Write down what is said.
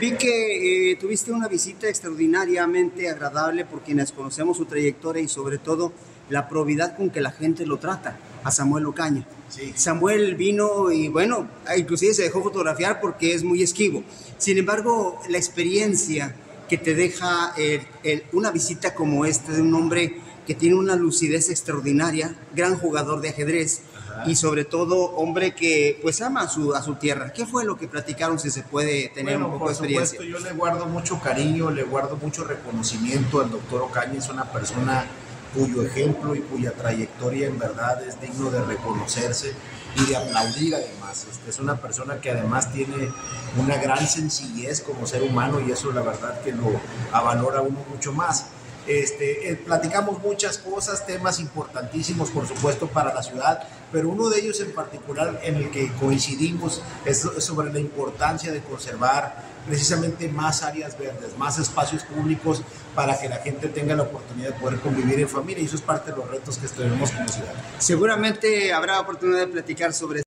Vi que eh, tuviste una visita extraordinariamente agradable por quienes conocemos su trayectoria y sobre todo la probidad con que la gente lo trata a Samuel Ocaña. Sí. Samuel vino y bueno, inclusive se dejó fotografiar porque es muy esquivo. Sin embargo, la experiencia que te deja el- el- una visita como esta de un hombre que tiene una lucidez extraordinaria, gran jugador de ajedrez y sobre todo hombre que pues ama a su, a su tierra. ¿Qué fue lo que platicaron si se puede tener Bueno, un poco por de experiencia? supuesto, yo le guardo mucho cariño, le guardo mucho reconocimiento al doctor Ocaña, es una persona cuyo ejemplo y cuya trayectoria en verdad es digno de reconocerse y de aplaudir además. Este, es una persona que además tiene una gran sencillez como ser humano y eso la verdad que lo avalora uno mucho más. Este, eh, platicamos muchas cosas, temas importantísimos, por supuesto, para la ciudad, pero uno de ellos en particular en el que coincidimos es sobre la importancia de conservar precisamente más áreas verdes, más espacios públicos para que la gente tenga la oportunidad de poder convivir en familia y eso es parte de los retos que tenemos como ciudad. Seguramente habrá oportunidad de platicar sobre